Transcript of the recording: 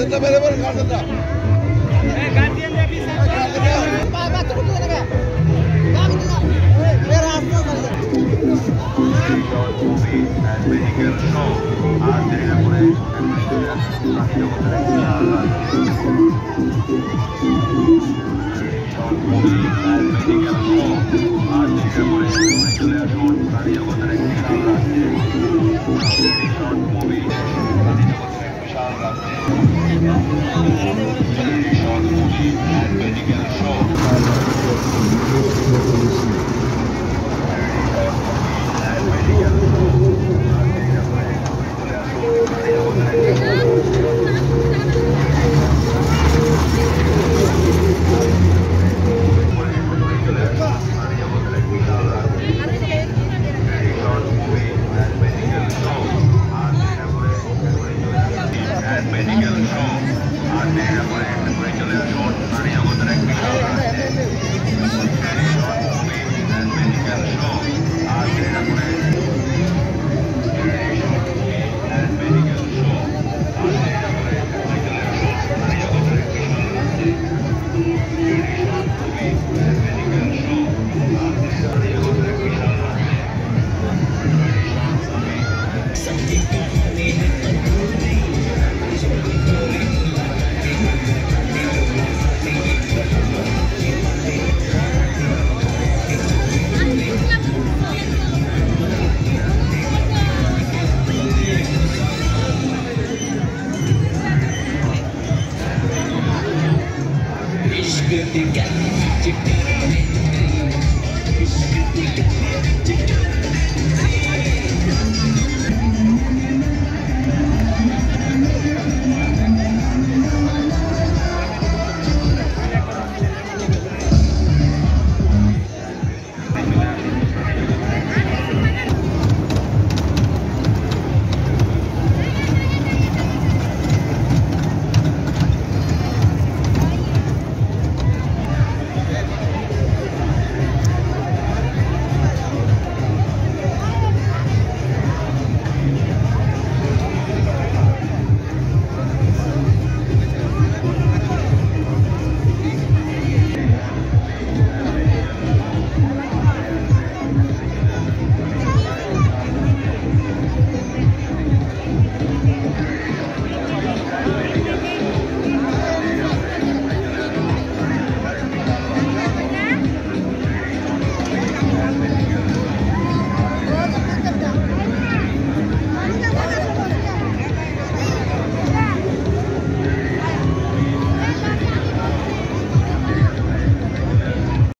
গার্জেনটা বেরো বেরো গার্জেনটা Medical Thank you. Thank you. You got me, you got me.